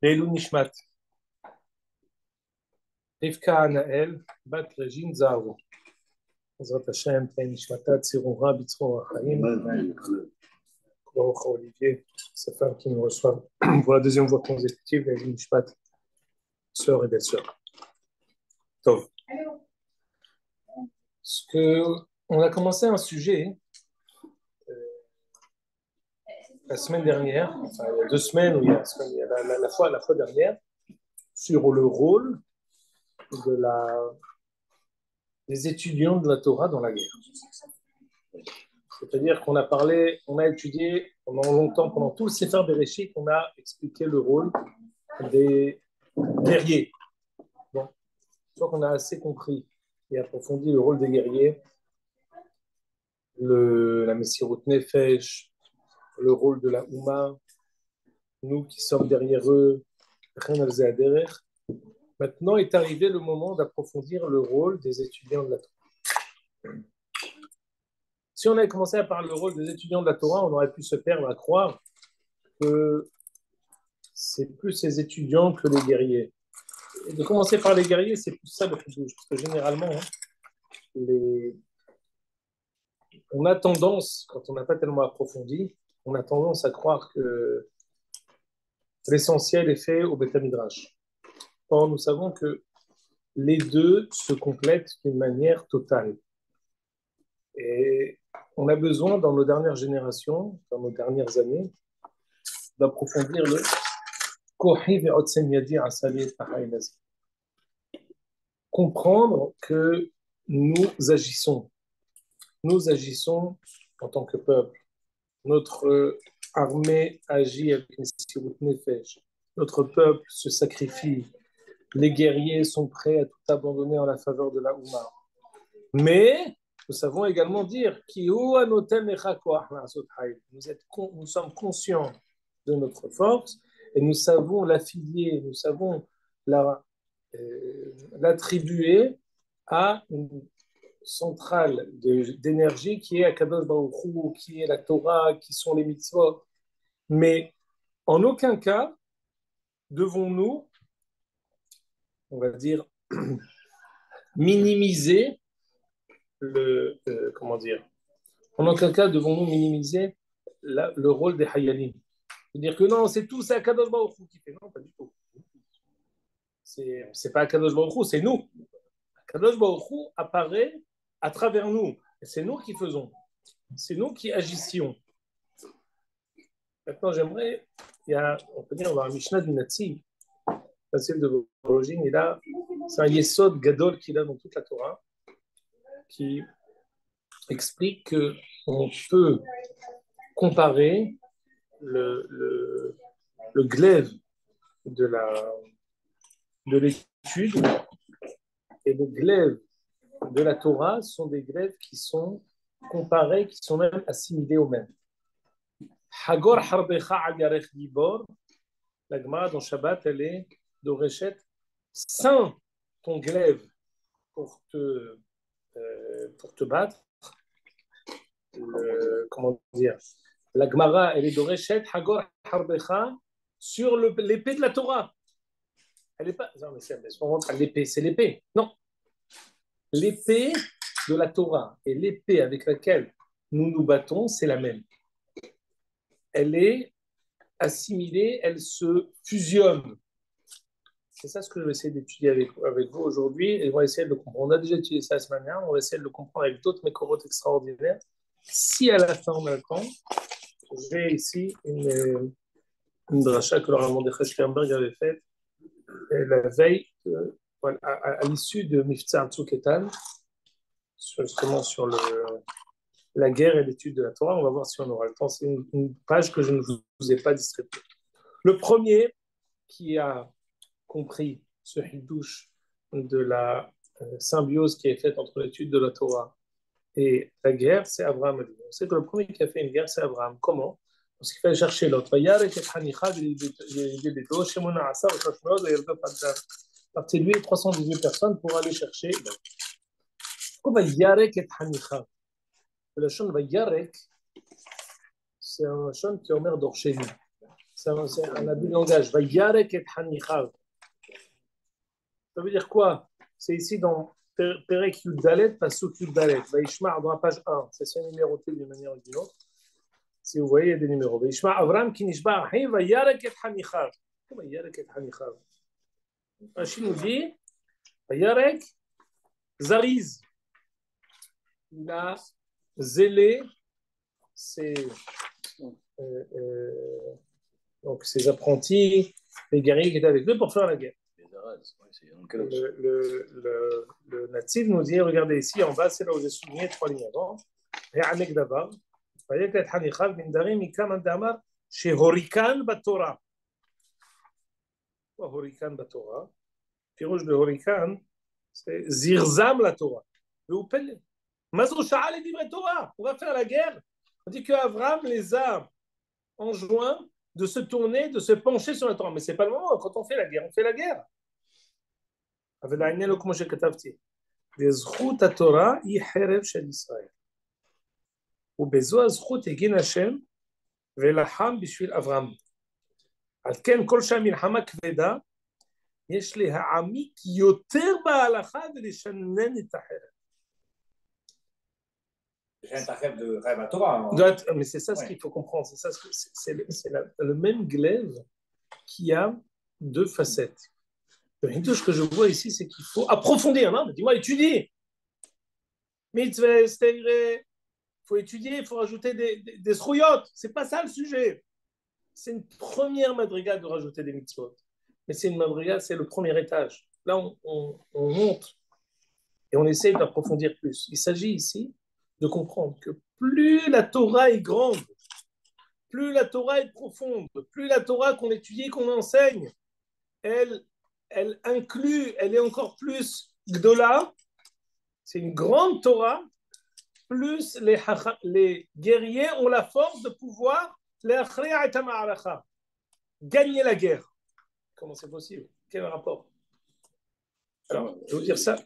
Elou Nishmat. Rivka Anaël, Bat Régine Zaro. Hazrat Hashem, Pen Nishmata, Tsiroura, Bitzro Achaim. Baruch Olivier, sa femme qui nous reçoit pour la deuxième voie consécutive, Régine Nishmat, sœur et belle-sœur. Tov. Ce que on a commencé un sujet la semaine dernière, enfin, il y a deux semaines, ou il y a, la, fois, la fois dernière, sur le rôle des étudiants de la Torah dans la guerre. C'est-à-dire qu'on a parlé, on a étudié pendant longtemps, pendant tout le Sefer Bereshit, on a expliqué le rôle des guerriers. Bon, je crois qu'on a assez compris et approfondi le rôle des guerriers, la Messirut Nefesh, le rôle de la Houma, nous qui sommes derrière eux, Maintenant est arrivé le moment d'approfondir le rôle des étudiants de la Torah. Si on avait commencé à parler le rôle des étudiants de la Torah, on aurait pu se perdre à croire que c'est plus ces étudiants que les guerriers. De commencer par les guerriers, c'est plus ça le plus parce que généralement, hein, on a tendance, quand on n'a pas tellement approfondi, on a tendance à croire que l'essentiel est fait au Beth Midrash. Or, nous savons que les deux se complètent d'une manière totale. Et on a besoin, dans nos dernières générations, dans nos dernières années, d'approfondir le comprendre que nous agissons. Nous agissons en tant que peuple. Notre armée agit avec une nefesh. Notre peuple se sacrifie. Les guerriers sont prêts à tout abandonner en la faveur de la Oumar. Mais nous savons également dire nous, êtes, nous sommes conscients de notre force et nous savons l'affilier, nous savons euh, l'attribuer à une centrale d'énergie qui est Akadosh Baruch qui est la Torah, qui sont les mitzvot. Mais en aucun cas devons-nous, on va dire, minimiser le, euh, comment dire, en aucun cas devons-nous minimiser le rôle des Hayalim. Dire que non, c'est tout, c'est Akadosh Baruch qui fait. Non, pas du tout. C'est, pas Akadosh Baruch c'est nous. Akadosh Baruch apparaît à travers nous. C'est nous qui faisons. C'est nous qui agissions. Maintenant, j'aimerais, on peut dire, on va un Mishnah du Natsi, facile de l'origine, et là, c'est un Yesod Gadol qu'il a dans toute la Torah, qui explique qu'on peut comparer le, le, le glaive de la de l'étude et le glaive de la Torah sont des glaives qui sont comparés, qui sont même assimilés au même. Hagor harbecha al gibor, la Gemara dans Shabbat, elle est d'Orechet, saint ton glaive pour te, euh, pour te battre. Comment dire? La Gemara, elle est d'Orechet, Hagor harbecha, sur l'épée de la Torah. Elle n'est pas. Non, mais c'est l'épée, c'est l'épée. Non. L'épée de la Torah et l'épée avec laquelle nous nous battons, c'est la même. Elle est assimilée, elle se fusionne. C'est ça ce que je vais essayer d'étudier avec, vous aujourd'hui et on va essayer de comprendre. On a déjà étudié ça la semaine dernière, on va essayer de le comprendre avec d'autres mécorotes extraordinaires. Si à la fin on a j'ai ici une, une dracha que le Mordechai Sternberg avait faite la veille, euh, à, l'issue de Miftzar Tzuketan, justement sur la guerre et l'étude de la Torah. On va voir si on aura le temps. C'est une, page que je ne vous ai pas distribuée. Le premier qui a compris ce hidouche de la euh, symbiose qui est faite entre l'étude de la Torah et la guerre, c'est Abraham. On sait que le premier qui a fait une guerre, c'est Abraham. Comment parce qu'il fallait chercher l'autre. Lui 318 personnes pour aller chercher l'autre. Pourquoi Yarek et Hanicha Le chant Yarek, c'est un chant qui est Omer d'Orcheni. C'est un, un abus de langage. Vayarek et hanichav. Ça veut dire quoi? C'est ici dans Per- Perek Yuddalet, Pasuk Yuddalet. Vaishma dans la page 1. C'est c'est numéroté d'une manière ou d'une autre. Si vous voyez, il y a des numéros. Vaishma Avram qui nishba ahi vayarek et hanichav. Comment Vayarek et hanichav Rachid nous dit Yarek Zariz. Il a zélé ses, donc ses apprentis, les guerriers qui étaient avec eux pour faire la guerre. Le, le, le, le natif nous dit regardez ici en bas, c'est là où j'ai souligné trois lignes avant. Ya'anek d'abord. Vayek et Hanichav min darim ikam andamar chez Horikan batora הוא הוריקן בתורה, פירוש בהוריקן זה זרזם לתורה, והוא פלא. מה זה הוא שעה לדברי תורה? הוא va faire la guerre. On dit qu'Abraham les a enjoints de se tourner, de se pencher sur la Torah. Mais c'est pas le moment, quand on fait la guerre, on fait la guerre. אבל העניין הוא כמו שכתבתי, וזכות התורה היא חרב של ישראל. ובזו הזכות הגין השם ולחם בשביל אברהם. על כן כל שהמלחמה כבדה, יש להעמיק יותר בהלכה ולשנן את החרב. C'est un rêve de rêve à Torah. hein. doit être- mais c'est ça ce Ouais. qu'il faut comprendre. C'est ça, ce que- c'est- c'est le, c'est la- le même glaive qui a deux facettes. Le hindouche que je vois ici, c'est qu'il faut approfondir. Non, dis-moi, étudier. Mitzvah, il faut étudier, il faut rajouter des, des, des srouillottes. C'est pas ça le sujet. C'est une première madriga de rajouter des mitzvot. Mais c'est une madriga, c'est le premier étage. Là, on, on- on monte et on essaye d'approfondir plus. Il s'agit ici de comprendre que plus la Torah est grande, plus la Torah est profonde, plus la Torah qu'on étudie, qu'on enseigne, elle, elle inclut, elle est encore plus gdola, c'est une grande Torah, plus les guerriers ont la force de pouvoir gagner la guerre. Comment c'est possible Quel rapport Alors, je vais vous dire ça.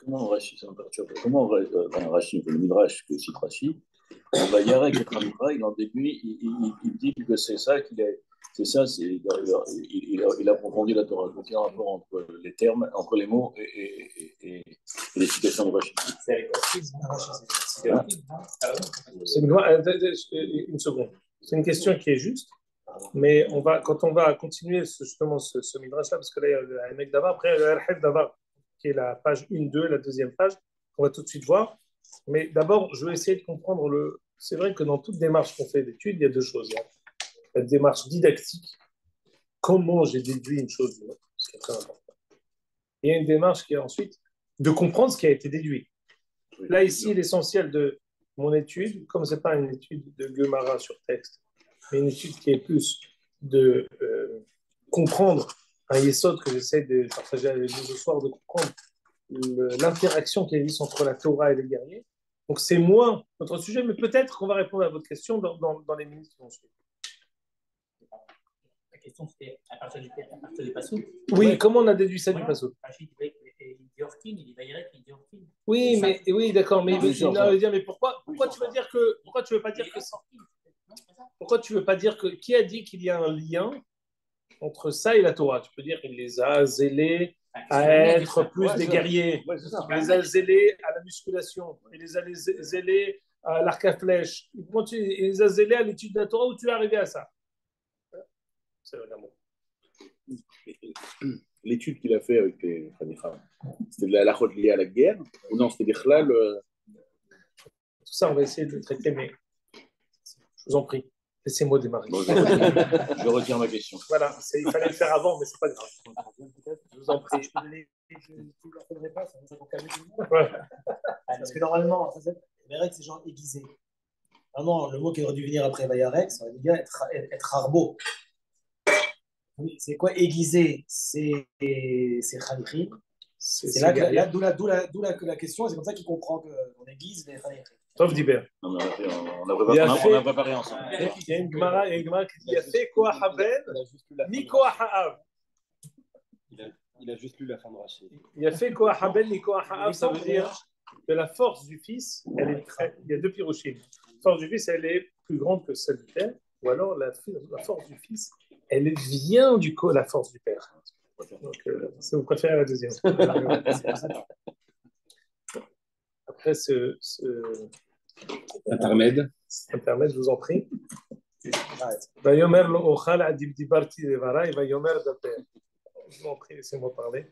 Comment Rashi, ça me perturbe. Comment euh, enfin, Rashi, le Midrash que cite Rashi, on va et Khamra, il en déduit, il, il, il dit que c'est ça qu'il est. C'est ça, il, il, il a, il a approfondi la Torah. Donc il y a un rapport entre les termes, entre les mots et, et, et, et, les citations de loi- euh, euh, une seconde. C'est une question qui est juste, mais on va, quand on va continuer justement ce, ce midrash-là, parce que là, il y a le mec d'avant, après, il y a le Arhef d'avant, qui est la page 1, 2, la deuxième page, qu'on va tout de suite voir. Mais d'abord, je vais essayer de comprendre le. C'est vrai que dans toute démarche qu'on fait d'études, il y a deux choses. A la démarche didactique, comment j'ai déduit une chose d'une autre, ce qui est très important. Il y a une démarche qui est ensuite de comprendre ce qui a été déduit. Là, ici, l'essentiel de mon étude, comme ce n'est pas une étude de Gemara sur texte, mais une étude qui est plus de euh, comprendre un yesod que j'essaie de partager avec vous ce soir, de comprendre l'interaction qui existe entre la Torah et les guerriers. Donc, c'est moins notre sujet, mais peut-être qu'on va répondre à votre question dans, dans- dans les minutes qui vont suivre. Question c'était à partir du, à partir du passou. Oui, comment on a déduit ça du Voilà. il dit Orkin. Oui, mais oui, d'accord, mais, mais, mais pourquoi, pourquoi tu veux dire que pourquoi tu veux pas dire que Pourquoi tu veux pas dire que qui a dit qu'il y a un lien entre ça et la Torah? Tu peux dire qu'il les a zélés à être plus Ouais, des guerriers. Ouais. Il les a zélés à la musculation. Il les a zélés à l'arc à flèche. Comment tu, il les a zélés à l'étude de la Torah où tu es arrivé à ça? C'est l'amour. L'étude qu'il a fait avec les c'était de la halachot liée à la guerre ou non, c'était des chlal euh, Tout ça, on va essayer de le traiter, mais je vous en prie, laissez-moi démarrer. Bon, je, retire, je retire ma question. Voilà, c'est- il fallait le faire avant, mais c'est pas grave. Je vous en prie. Ouais. Parce que normalement, ça, c'est- c'est genre aiguisé. Vraiment, le mot qui aurait dû venir après Bayarek, ça aurait dû dire être, être arbo. C'est quoi aiguisé C'est c'est Khalifi. C'est là, là, d'où la, question, c'est comme ça qu'il comprend qu'on aiguise les d'Iber. Non, mais on, a fait- on, a Il préparé, a a, fait- a ensemble. Il y a une Gemara, il y a qui dit Yafé Koach Haben, ni Koach Ha'av. Il a juste lu la fin de Rachid. Yafé Koach Haben, ni Koach Ha'av, ça veut dire que la force du fils, elle est très... il y a deux pirochim. La force du fils, elle est plus grande que celle du père. ou alors la, la force du Fils, elle vient du co la force du Père. Donc, euh, si vous préférez la deuxième. Après ce, ce... intermède. Intermède, je vous en prie. Vayomer lo ochal devara et vayomer daper. Je vous en prie, laissez-moi parler.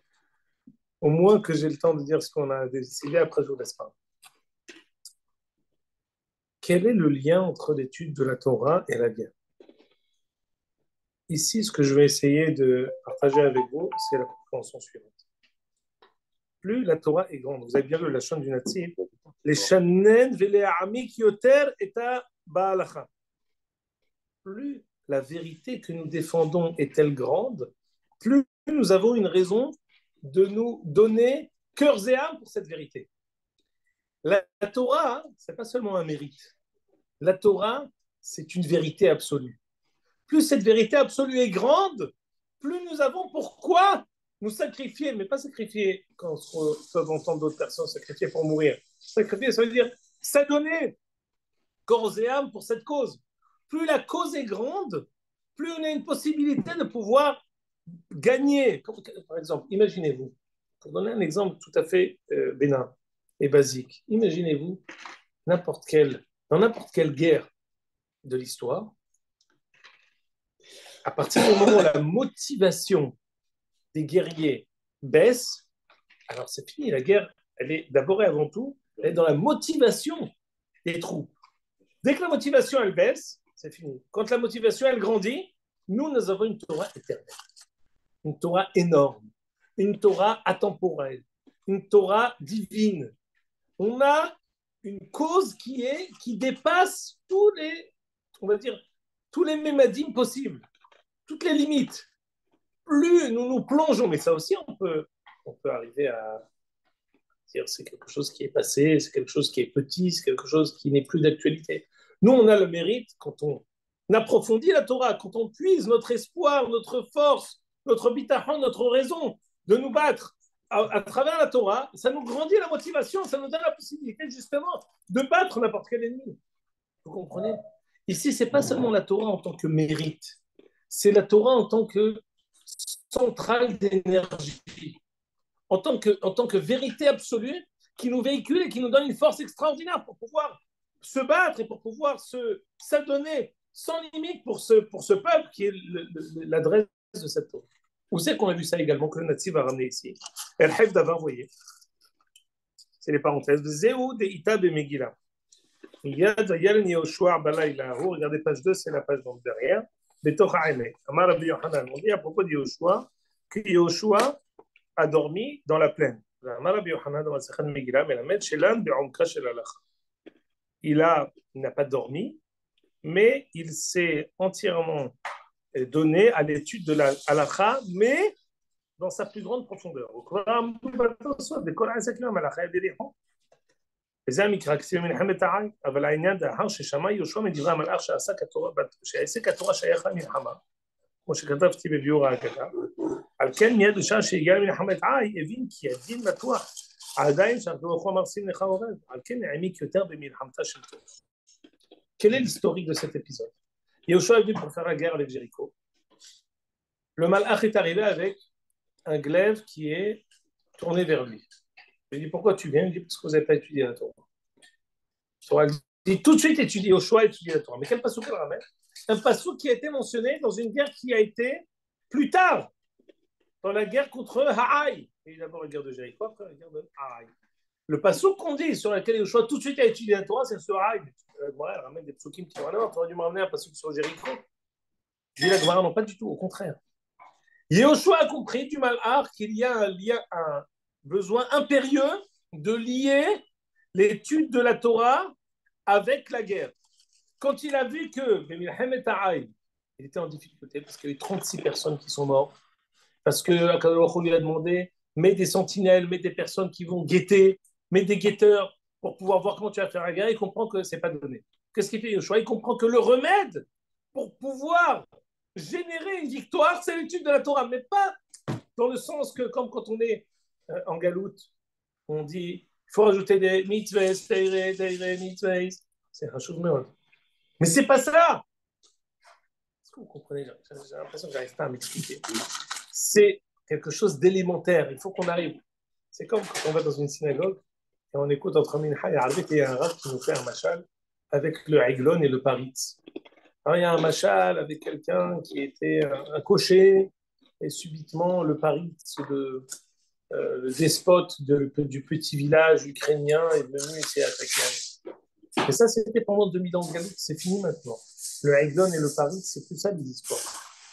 Au moins que j'ai le temps de dire ce qu'on a décidé, après je vous laisse parler. Quel est le lien entre l'étude de la Torah et la guerre Ici, ce que je vais essayer de partager avec vous, c'est la compréhension suivante. Plus la Torah est grande, vous avez bien vu la chaîne du Natsib, les shanen vele amik yoter et. Plus la vérité que nous défendons est-elle grande, plus nous avons une raison de nous donner cœurs et âme pour cette vérité. La, la Torah, c'est pas seulement un mérite. La Torah, c'est une vérité absolue. Plus cette vérité absolue est grande, plus nous avons pourquoi nous sacrifier, mais pas sacrifier quand on peut entendre d'autres personnes sacrifier pour mourir. Sacrifier, ça veut dire s'adonner corps et âme pour cette cause. Plus la cause est grande, plus on a une possibilité de pouvoir gagner. Par exemple, imaginez-vous, pour donner un exemple tout à fait euh, bénin et basique, imaginez-vous n'importe quelle, dans n'importe quelle guerre de l'histoire, à partir du moment où la motivation des guerriers baisse, alors c'est fini, la guerre, elle est d'abord et avant tout, elle est dans la motivation des troupes. Dès que la motivation, elle baisse, c'est fini. Quand la motivation, elle grandit, nous, nous avons une Torah éternelle, une Torah énorme, une Torah atemporelle, une Torah divine. On a une cause qui est qui dépasse tous les, on va dire, tous les mémadimes possibles, toutes les limites. Plus nous nous plongeons, mais ça aussi, on peut, on peut arriver à dire c'est quelque chose qui est passé, c'est quelque chose qui est petit, c'est quelque chose qui n'est plus d'actualité. Nous, on a le mérite quand on approfondit la Torah, quand on puise notre espoir, notre force, notre bitachon, notre raison de nous battre à, à, travers la Torah, ça nous grandit la motivation, ça nous donne la possibilité justement de battre n'importe quel ennemi. Vous comprenez? Ici, c'est pas seulement la Torah en tant que mérite, c'est la Torah en tant que centrale d'énergie, en, tant que, en tant que vérité absolue qui nous véhicule et qui nous donne une force extraordinaire pour pouvoir se battre et pour pouvoir s'adonner sans limite pour ce, pour ce peuple qui est l'adresse de cette Torah. Où c'est qu'on a vu ça également, que le natif va ramener ici? El Hef d'avoir envoyé. C'est les parenthèses. Zéou de Ita de Megillah. Regardez page 2, c'est la page donc derrière. Amar. On dit à propos de Yoshua que Yoshua a dormi dans la plaine. Il n'a pas dormi, mais il s'est entièrement donné à l'étude de la mais dans sa plus grande profondeur. וזה המקרא, כתיב מלחמת העין, אבל העניין דאחר ששמע יהושע מדברי המלאך שעסק התורה, שהעסק התורה שייך למלחמה, כמו שכתבתי בביאור ההגדה, על כן מיד בשעה שהגיע למלחמת עי, הבין כי הדין בטוח עדיין שהקדוש ברוך הוא אמר שים לך עובד, על כן העמיק יותר במלחמתה של תורה. Quel est l'historique de cet épisode Yahushua est venu pour faire la guerre avec Jéricho. Le malach est arrivé avec un glaive qui est tourné vers lui. Il lui dit Pourquoi tu viens? Il dit Parce que vous n'avez pas étudié la Torah. Torah dit tout de suite étudier Yahushua, étudier la Torah. Mais quel passou qu'elle ramène? Un passou qui a été mentionné dans une guerre qui a été plus tard, dans la guerre contre Haï. Et d'abord la guerre de Jéricho, après la guerre de Haï. Le passou qu'on dit sur lequel Yahushua tout de suite a étudié la Torah, c'est sur Haï. La elle ramène des psukim qui aller, tu aurais dû me ramener un passage sur Jéricho. Je dis la Gemara, non, pas du tout, au contraire. Yehoshua a compris du malhar qu'il y a un, lien, un besoin impérieux de lier l'étude de la Torah avec la guerre. Quand il a vu que il était en difficulté parce qu'il y a eu 36 personnes qui sont mortes, parce que lui a demandé mets des sentinelles, mets des personnes qui vont guetter, mets des guetteurs pour pouvoir voir comment tu vas faire la guerre, il comprend que ce n'est pas donné. Qu'est-ce qu'il fait Yoshua? Il comprend que le remède pour pouvoir générer une victoire, c'est l'étude de la Torah, mais pas dans le sens que, comme quand on est en galoute, on dit il faut rajouter des mitzvahs, teire, teire, mitzvahs. C'est un chose Mais c'est pas ça. Est-ce que vous comprenez? J'ai l'impression que j'arrive pas à m'expliquer. C'est quelque chose d'élémentaire. Il faut qu'on arrive. C'est comme quand on va dans une synagogue et on écoute entre Minha et Arvit et il y a un rab qui nous fait un machal avec le Aiglon et le. Alors, il y a un machal avec quelqu'un qui était un, cocher et subitement le euh, le despote de- du petit village ukrainien est venu et s'est attaqué à nous. Et ça, c'était pendant 2000 ans de Galoute, c'est fini maintenant. Le Aiglon et le Paris, c'est plus ça les histoires.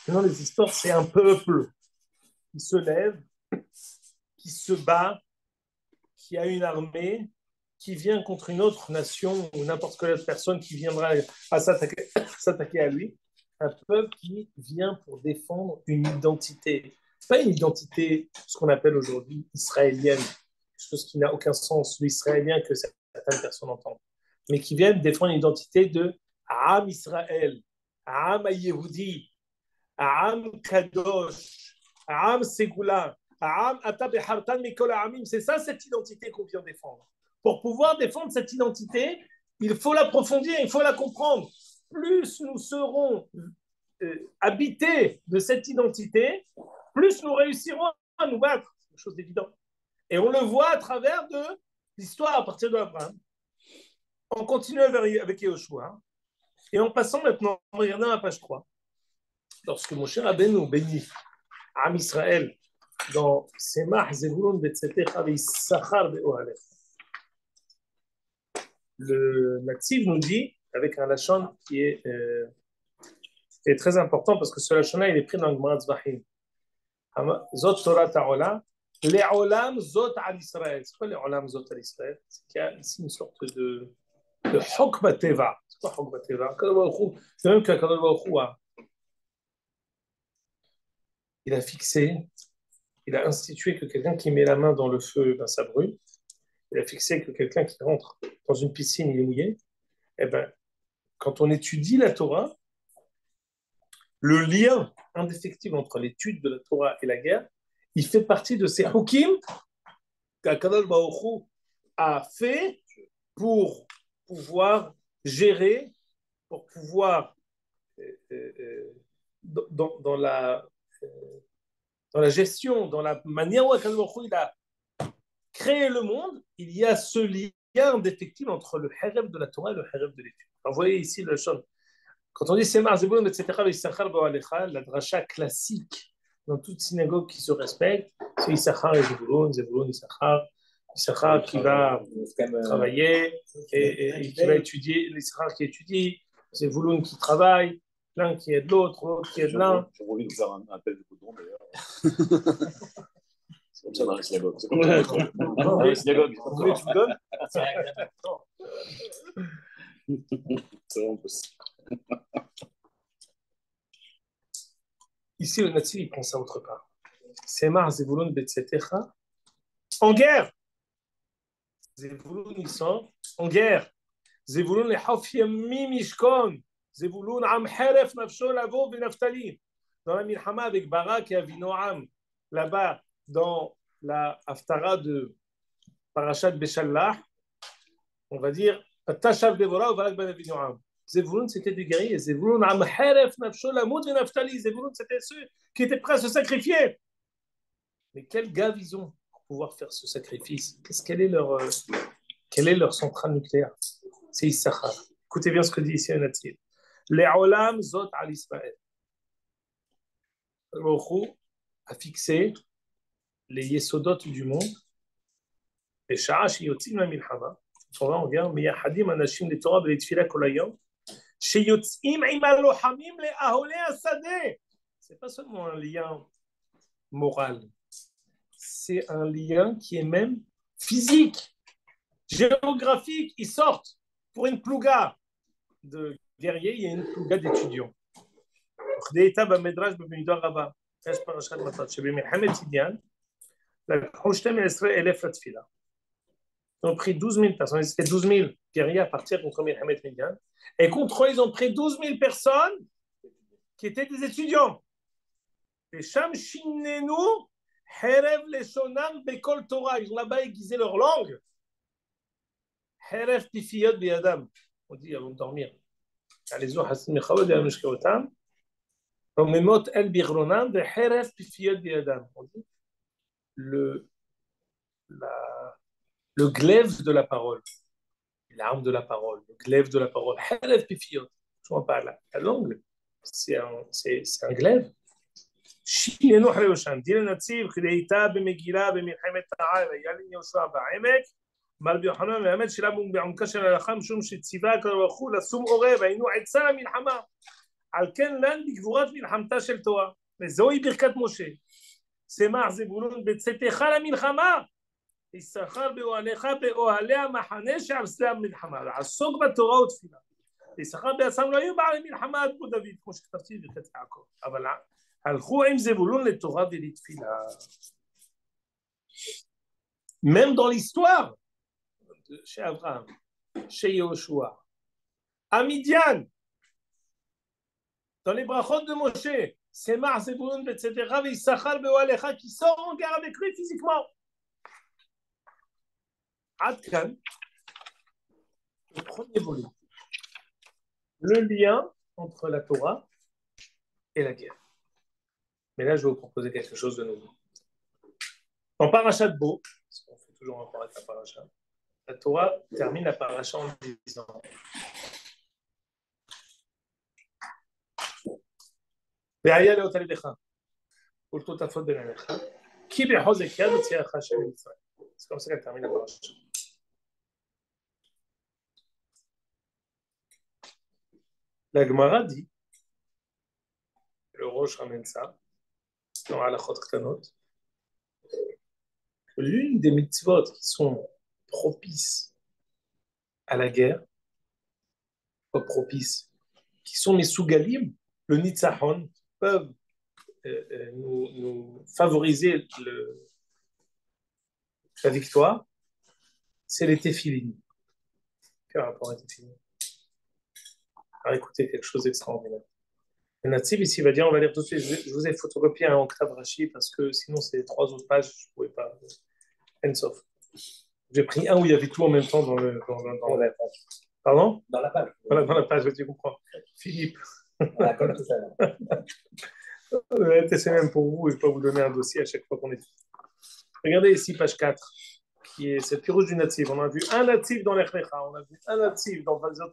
Maintenant, les histoires, c'est un peuple qui se lève, qui se bat, qui a une armée, qui vient contre une autre nation ou n'importe quelle autre personne qui viendra à s'attaquer à lui. Un peuple qui vient pour défendre une identité. Pas une identité, ce qu'on appelle aujourd'hui israélienne, chose qui n'a aucun sens, l'israélien que certaines personnes entendent, mais qui viennent défendre une identité de Am Israël, Am Yehudi, Am Kadosh, Am Segula, Am Ata Behartan Mikol Amim. C'est ça cette identité qu'on vient défendre. Pour pouvoir défendre cette identité, il faut l'approfondir, il faut la comprendre. Plus nous serons euh, habités de cette identité, plus nous réussirons à nous battre. C'est quelque chose d'évident. Et on le voit à travers de l'histoire à partir de Abraham. On continue avec Yehoshua. Et en passant maintenant, regardez à la page 3. Lorsque mon cher Rabbeinu bénit Am Israël dans Semach Zevulun Be'ohalech, le Nativ nous dit, avec un lachon qui est, euh, qui est très important, parce que ce lachon-là, il est pris dans le Gemara. Zot Torah Ta'ola, les Olam Zot al Israël. C'est quoi les Olam Zot al Israël? C'est qu'il y a ici une sorte de, de Hokba Teva. C'est quoi Hokba Teva? C'est même Baruch Hu a- il a fixé, il a institué que quelqu'un qui met la main dans le feu, ben, ça brûle. Il a fixé que quelqu'un qui rentre dans une piscine, il est mouillé. Eh ben, quand on étudie la Torah, le lien indéfectible entre l'étude de la Torah et la guerre, il fait partie de ces hukim qu'Akadosh Baruch Hu a fait pour pouvoir gérer, pour pouvoir, euh, euh, euh, dans, la, dans la gestion, dans la manière où Hu, il a créé le monde, il y a ce lien indéfectible entre le harem de la Torah et le harem de l'étude. Vous voyez ici le chant. Quand on dit Semar Zebulun, etc., Issachar Ba'alecha, la dracha classique dans toute synagogue qui se respecte, c'est Issachar et Zebulun, Zebulun, Issachar, Issachar qui va travailler et, et- et qui va étudier, l'Issachar qui étudie, Zebulun qui travaille, l'un qui aide l'autre, l'autre qui aide l'un. J'ai envie de faire un appel de coton d'ailleurs. C'est comme ça dans les synagogues. C'est comme ça dans les synagogues. Vous voulez que je vous donne C'est. C'est vraiment possible. Ici, le Nazi, il prend ça autre part. Semar Zevulun Betzetecha, en guerre. Ils sont en guerre. Zevulun mishkon. Zevulun nafsho lavo benaftali. Dans la milhama avec Barak et Avinoam, là-bas, dans la haftara de Parashat Beshallah, on va dire, Devora Barak ben. Zevulun, c'était du guerrier. Zevulun, Amheref, Nafsholamud et Naftali. Zevulun, c'était ceux qui étaient prêts à se sacrifier. Mais quel gave ils ont pour pouvoir faire ce sacrifice? Qu'est-ce quelle est leur, euh, quelle est leur centrale nucléaire? C'est Issachar. Écoutez bien ce que dit ici Anatil. Les Olam Zot al Ismaël. Rochou a fixé les Yesodotes du monde. Les Sha'ash Yotim Amilhama. Ils sont là en guerre. Mais Yahadim Anashim les Torah et les Tfila c'est pas seulement un lien moral, c'est un lien qui est même physique, géographique. Ils sortent pour une plouga de guerriers, il y a une plouga d'étudiants. Ils ont pris 12 000 personnes, ils étaient 12 000 guerriers à partir contre Milhamet Midian. Et contre eux, ils ont pris 12 000 personnes qui étaient des étudiants. Et Sham Shinenu, Herev Leshonam Bekol Torah. Ils ont là-bas aiguisé leur langue. Herev Pifiyot Biadam. On dit avant de dormir. Allez-y, Hassim Mechavod et Amishkaotam. Comme Memot El Birronan de Heref Pifiyot Biadam. On dit le, la- le glaive de la parole, l'arme de la parole, le glaive de la parole. Heref Pifiyot. Je vois pas la, la langue, c'est un, c'est, c'est un glaive. שינו אחרי יושן, דין הנציב, כדי איתה במגילה במלחמת העל, היה לי יהושע בעמק, מר ביוחנן מלמד שאלה בעומקה של ההלכה, משום שציווה הקדוש ברוך הוא לשום עורב, היינו עצה למלחמה. על כן לן בגבורת מלחמתה של תורה, וזוהי ברכת משה. שמח זבולון בצאתך למלחמה, יששכר באוהליך באוהלי המחנה שעל שדה המלחמה, לעסוק בתורה ותפילה. יששכר בעצמם לא היו בעלי מלחמה עד פה דוד, כמו שכתבתי בחטא יעקב, אבל הלכו עם זבולון לתורה ולתפילה. Même dans l'histoire de chez Abraham, chez Yahushua, à Midian, dans les brachot de Moshe, c'est Mar, Zebulun, etc., Vissachar, Beoalecha, qui sort en guerre avec lui physiquement. Adkan, le premier volet, le lien entre la Torah et la guerre. Mais là, je vais vous proposer quelque chose de nouveau. En parachat de Beau, parce qu'on fait toujours un avec la paracha, la Torah termine la paracha en disant C'est comme ça qu'elle termine la paracha. La Gemara dit, le Roche ramène ça, dans Ktanot, l'une des mitzvot qui sont propices à la guerre, propices, qui sont mes sougalim, le nitzahon, peuvent euh, euh, nous, favoriser la victoire, c'est les avec les Alors écoutez, quelque chose d'extraordinaire. Le Natsib ici va dire, on va lire tout de suite, je je vous ai photocopié un octave Rashi parce que sinon c'est les trois autres pages, je ne pouvais pas. Ensof. J'ai pris un où il y avait tout en même temps dans, le, dans, dans- dans la page. Pardon? Dans la page. Voilà, dans la page, tu comprends. Philippe. Voilà, comme tout à l'heure. C'est même pour vous, je ne vais pas vous donner un dossier à chaque fois qu'on est. Regardez ici, page 4, qui est cette pirouge du natif. On a vu un natif dans l'Echlecha, on a vu un natif dans Vazot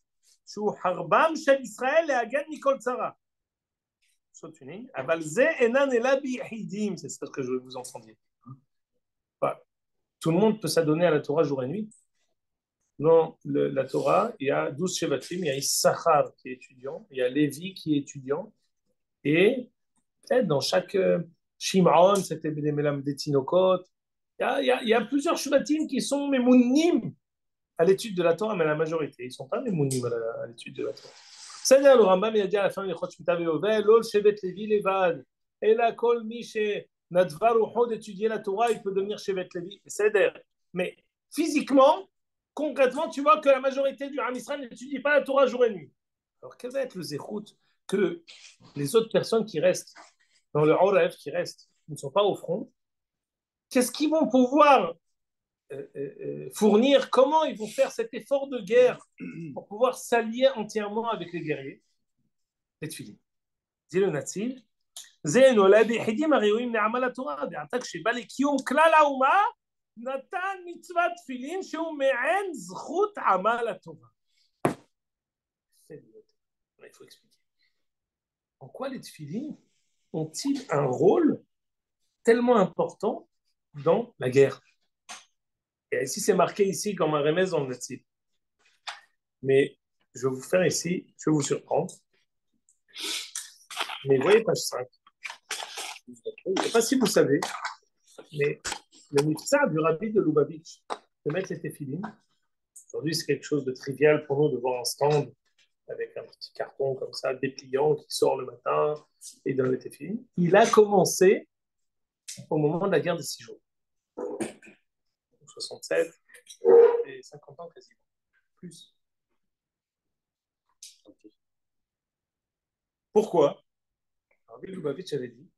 שהוא חרבם של ישראל להגן מכל צרה. saute une ligne, אבל זה אינן אלא ביחידים, c'est ce que je veux que vous entendiez. Voilà. Tout le monde peut s'adonner à la Torah jour et nuit. Dans le- la Torah, il y a 12 Shevatim, il y a Issachar qui est étudiant, il y a Lévi qui est étudiant, et peut-être dans chaque euh, Shimron, c'était des Melam des Tinokot, il y a, il y a- il y a plusieurs Shevatim qui sont Memounim à l'étude de la Torah, mais la majorité, ils ne sont pas Memounim à la- à l'étude de la Torah. בסדר, le Rambam, il a dit à la fin, הלכות שמיטה ויובל, לא לשבט לוי לבד, אלא כל מי שנדבה רוחו d'étudier la Torah, il peut devenir שבט לוי, בסדר. Mais physiquement, concrètement, tu vois que la majorité du Ham Israël n'étudie pas la Torah jour et nuit. Alors, quel va être le zéchout que les autres personnes qui restent dans le Horef, qui restent, qui ne sont pas au front, qu'est-ce qu'ils vont pouvoir euh, euh, euh, fournir Comment ils vont faire cet effort de guerre pour pouvoir s'allier entièrement avec les guerriers Les tefilines. dit le Natsir, זה נולד יחידים הראויים לעמל התורה, ועתה כשבא לקיום כלל האומה, נתן מצוות תפילין שהוא מעין זכות עמל התורה. Il faut expliquer. En quoi les tefilines ont-ils un rôle tellement important dans la guerre Et ici, c'est marqué ici comme un remède dans le Natsir. Mais je vais vous faire ici, je vais vous surprendre. Mais voyez page 5. Je ne sais pas si vous savez, mais le mitzvah du rabbi de Lubavitch de mettre les téphilines, aujourd'hui c'est quelque chose de trivial pour nous de voir un stand avec un petit carton comme ça, dépliant, qui sort le matin et donne les téfilines. Il a commencé au moment de la guerre des six jours. 67 et 50 ans quasiment. Plus. Pourquoi? Rabbi Lubavitch avait dit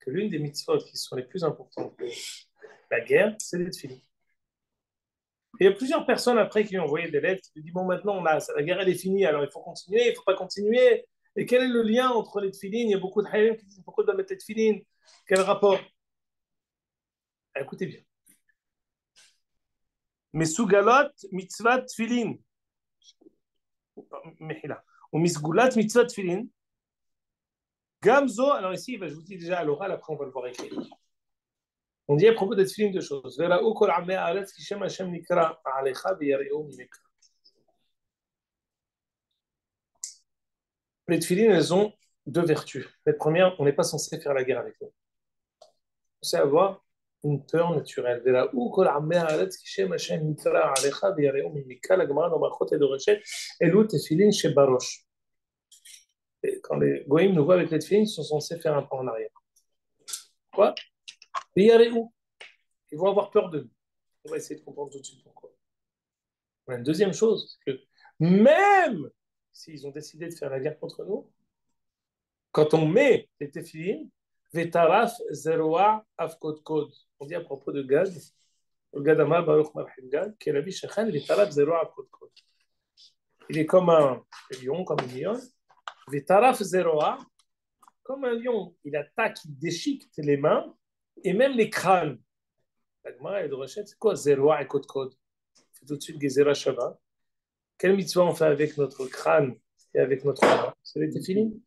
que l'une des mitzvot qui sont les plus importantes pour la guerre, c'est les. Et il y a plusieurs personnes après qui ont envoyé des lettres qui disent Bon, maintenant, on a, la guerre elle est finie, alors il faut continuer, il ne faut pas continuer. Et quel est le lien entre les tefilines Il y a beaucoup de haïm qui disent Pourquoi on doit mettre les tefilines Quel rapport? Écoutez bien. Mesugalot mitzvah. Mehila. Ou misgulat mitzvah tefilin. Gamzo, alors ici, je vous dis déjà à l'oral, après on va le voir écrit. On dit à propos des tefilin deux choses. Les tefilin, elles ont deux vertus. La première, on n'est pas censé faire la guerre avec eux. C'est avoir une peur naturelle. La quand les goïms nous voient avec les tefilin, ils sont censés faire un pas en arrière. Quoi? Ils vont avoir peur de nous. On va essayer de comprendre tout de suite pourquoi. Une deuxième chose, c'est que même s'ils ont décidé de faire la guerre contre nous, quand on met les téfilines, Zeroa. On dit à propos le Baruch est zeroa kod. Il est comme un lion, comme zeroa, comme un lion, il attaque, il déchiquette les mains et même les crânes. La Gemara et de c'est quoi Zéroa et Code C'est tout de suite Shava. Quelle mitzvah on fait avec notre crâne et avec notre main? Les téfilines.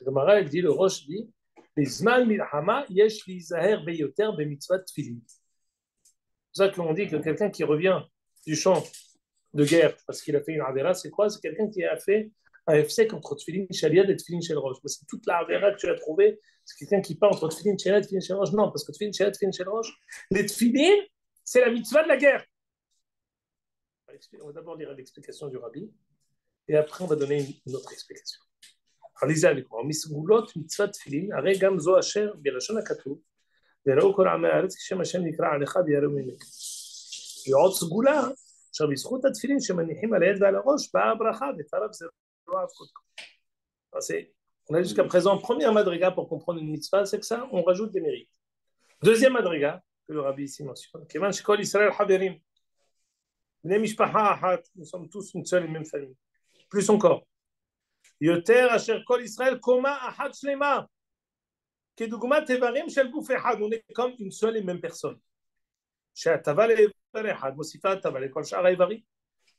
La Gemara, elle dit, le Roche dit, les Zman Milhama, Yesh li Zaher Beyoter Be Mitzvah Tfilin. C'est ça que l'on dit que quelqu'un qui revient du champ de guerre parce qu'il a fait une avera, c'est quoi? C'est quelqu'un qui a fait un FC contre Tfilin Shaliad et Tfilin Shel Roche. C'est toute la avera que tu as trouvée c'est quelqu'un qui parle entre Tfilin Shelet et Tfilin Shel Roche. Non, parce que Tfilin Shelet et Tfilin Shel Roche, les Tfilin, c'est la mitzvah de la guerre. On va d'abord lire l'explication du rabbi, et après on va donner une autre explication. Alors lisez avec moi. מסגולות מצוות תפילין, הרי גם זו אשר בלשון הכתוב, וראו כל עמי הארץ כשם השם נקרא עליך ויראו ממך. ועוד סגולה, אשר בזכות התפילין שמניחים על היד ועל הראש, באה הברכה ותרב זה לא אף קודקו. On a jusqu'à présent, première madriga pour comprendre une mitzvah, c'est que ça, on rajoute des mérites. Deuxième madriga, que le rabbi ici mentionne, Kevan Shekol Israël Haverim. Nous sommes tous une seule et même famille. Plus encore.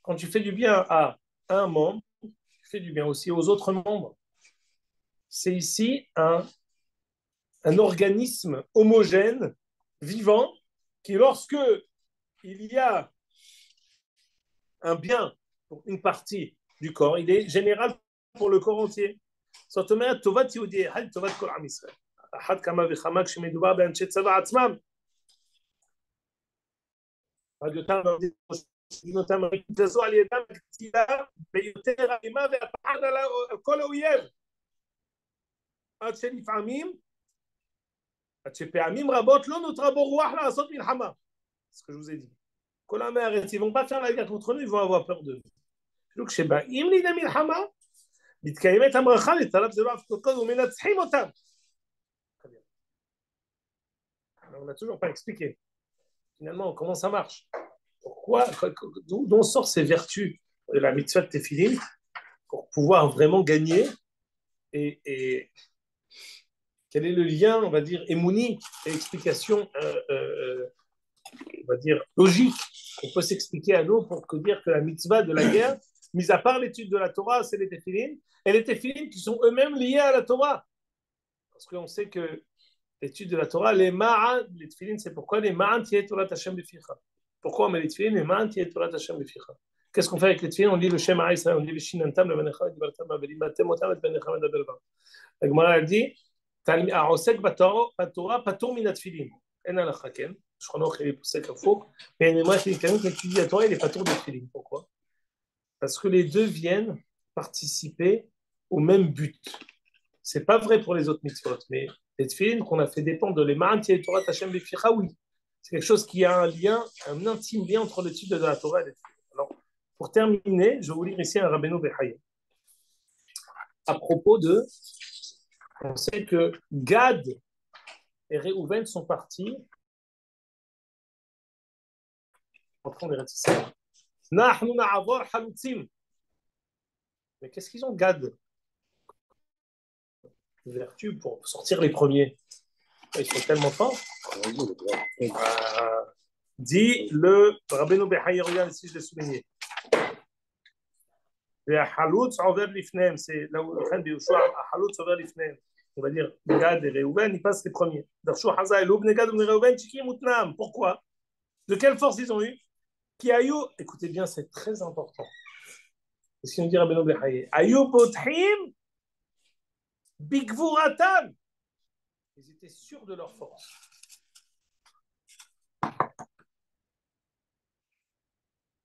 quand tu fais du bien à un membre, tu fais du bien aussi aux autres membres c'est ici un, un organisme homogène, vivant, qui lorsque il y a un bien pour une partie du corps, il est général pour le corps entier. זאת אומרת, טובת יהודי אחד היא טובת כל עם ישראל. אחת כמה וכמה כשמדובר באנשי צבא עצמם. עוד יותר נותנים אותם הזו על ידם קצילה ביותר אלימה והפחד על כל האויב. עד שלפעמים, עד שפעמים רבות לא נותרה בו רוח לעשות מלחמה. זה מה שאני dit. כל העמי הארץ, ils vont pas faire la guerre contre nous, ils vont avoir peur de nous. אפילו כשבאים לידי מלחמה, מתקיימת המרחה לצלב זה לא אף קודקוד ומנצחים אותם. On n'a toujours pas expliqué. Finalement, comment ça marche Pourquoi D'où sort ces vertus de la mitzvah de Tefilin pour pouvoir vraiment gagner et, et quel est le lien, on va dire, émouni et explication, euh, euh, on va dire, logique qu'on peut s'expliquer à nous pour dire que la mitzvah de la guerre, mis à part l'étude de la Torah, c'est les téphilines, et les téphilines qui sont eux-mêmes liés à la Torah. Parce qu'on sait que l'étude de la Torah, les ma'an, les téphilines, c'est pourquoi les ma'an tiye Torah Hashem bificha. Pourquoi on met les téphilines, les ma'an tiye Torah Hashem bificha. Qu'est-ce qu'on fait avec les téphilines On lit le Shema Israël, on lit le Shinantam, le Menecha, le Dibartam, le Belimatem, le Benecha, le Benecha, La Gemara, elle dit, העוסק בתורה פטור מן התפילין. אין הלכה, כן? שולחן אוכל פוסק הפוך, ואין אמרה שמתקיימת לתפילי התורה, il est פטור בתפילין. Pourquoi parce que les deux viennent participer au même but. C'est pas vrai pour les autres mitzvot, mais les tefillin qu'on a fait dépendre de l'Eman Torah Hashem Beficha, oui. C'est quelque chose qui a un lien, un intime lien entre l'étude de la Torah et les. Alors, pour terminer, je vais vous lire ici un Rabbeinu Bechaye. À propos de, on sait que Gad et Réhouven sont partis en train de réticents. Mais qu'est-ce qu'ils ont, Gad? Vertu pour sortir les premiers. Ils sont tellement forts. Euh, dit le Rabbeinu Behayarian, si je l'ai souligné. C'est là où le Khan On va dire, Gad et Reuven, ils passent les premiers. Pourquoi? De quelle force ils ont eu? Qui ayu, écoutez bien, c'est très important. Ce qu'on dit Rabbeinu Behaye. Ayu potrim bigvuratam. Ils étaient sûrs de leur force.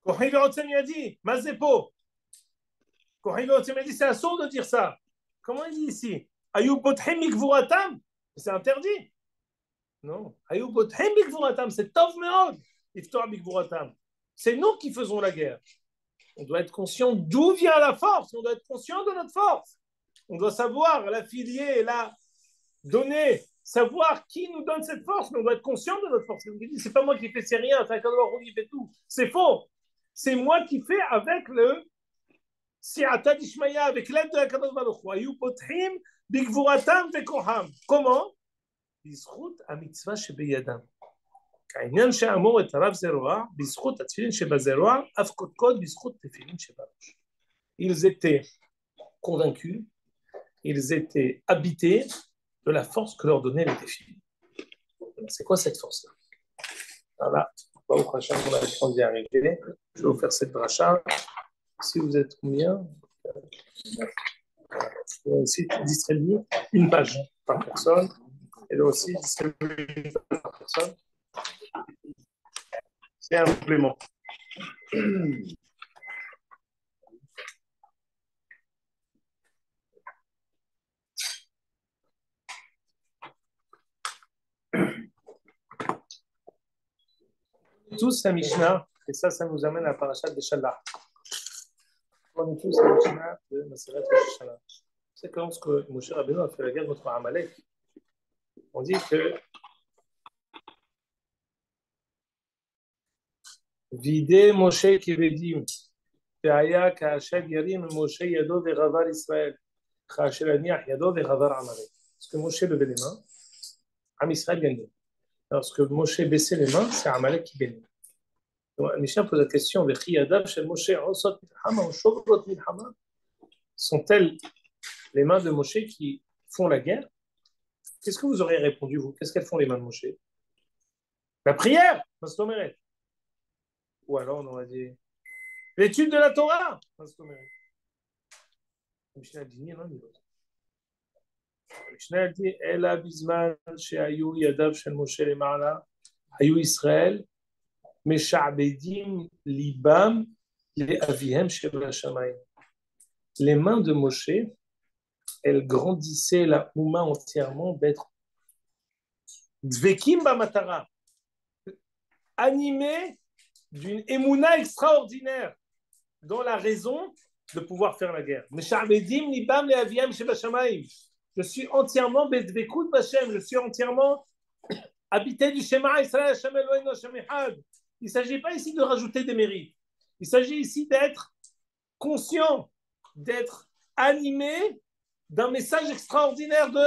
Kohen Verotzem a dit, Mazepo. Kohen Verotzem a dit, c'est assaut de dire ça. Comment il dit ici? Ayu potrim bigvuratam. C'est interdit. Non. Ayu potrim bigvuratam, c'est tov meod. Iftor bigvuratam. C'est nous qui faisons la guerre. On doit être conscient d'où vient la force. On doit être conscient de notre force. On doit savoir l'affilier, la donner, savoir qui nous donne cette force, mais on doit être conscient de notre force. C'est pas moi qui fais, c'est rien, c'est qui fait tout. C'est faux. C'est moi qui fais avec le Siata d'Ishmaïa, avec l'aide de la. Comment? Shebeyadam. העניין שאמור את הרב זרוע, בזכות התפילין שבזרוע, אף קודקוד בזכות תפילין שבראש. Ils étaient convaincus, ils étaient habités de la force que leur donnait les défis. C'est quoi cette force-là Voilà, au prochain, on a le temps d'y arriver. Je vais vous faire cette bracha. Si vous êtes combien Je vais aussi distribuer une page par personne. Et là aussi distribuer une page par personne. C'est un complément. tous la Mishnah, et ça, ça nous amène à la parachat de Shallah. On est tous la Mishnah de Maseret de Shallah. C'est comme ce que Moshe Rabbeinu a fait la guerre contre Amalek. On dit que Vidé Moshe qui veut dire Théaïa Kachem Yarim Moshe Yado Veravar Israël. Kachelaniach Yado Veravar Amaré. Parce que Moshe levait les mains, Am Israël gagnait. Lorsque Moshe baissait les mains, c'est Amalek qui gagnait. Donc, pose la question Sont-elles les mains de Moshe qui font la guerre? Qu'est-ce que vous aurez répondu, vous? Qu'est-ce qu'elles font les mains de Moshe? La prière ou alors on aurait dit l'étude de la Torah. Mishnah dit yadav Moshe Israël mesha'bedim libam. Les mains de Moshe, elles grandissaient la entièrement d'être dvekim bamatara, d'une émouna extraordinaire dans la raison de pouvoir faire la guerre. Je suis entièrement je suis entièrement habité du Shema Israël, Il ne s'agit pas ici de rajouter des mérites. Il s'agit ici d'être conscient, d'être animé d'un message extraordinaire de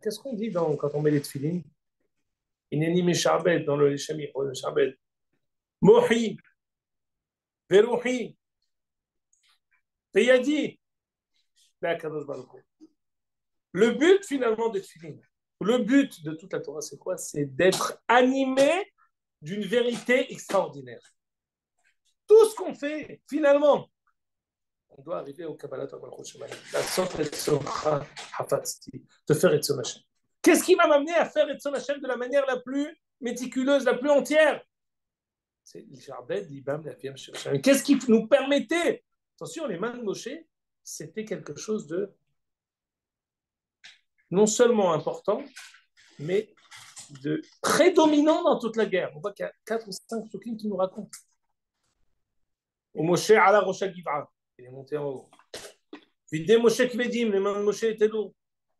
Qu'est-ce qu'on dit quand on met les tefilines? Ineni Mesharbel, dans le Lechem Mesharbel. Oh, Mohi, Verouhi, Peyadi, Le but finalement de Tfilin, le but de toute la Torah, c'est quoi? C'est d'être animé d'une vérité extraordinaire. Tout ce qu'on fait, finalement, on doit arriver au Kabbalah La sorte de faire et de Qu'est-ce qui va m'amener à faire Etzon Hashem de la manière la plus méticuleuse, la plus entière? C'est Libam, la. Qu'est-ce qui nous permettait? Attention, les mains de Moshe, c'était quelque chose de non seulement important, mais de prédominant dans toute la guerre. On voit qu'il y a 4 ou 5 psukim qui nous racontent. Au Moshe ala Rosh Giv'a, il est monté en haut. Vidé Moshe Kvedim, les mains de Moshe étaient lourdes.